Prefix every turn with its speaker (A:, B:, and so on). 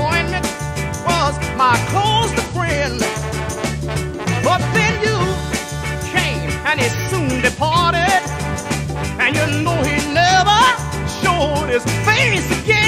A: disappointment was my closest friend. But then you came and he soon departed. And you know he never showed his face again.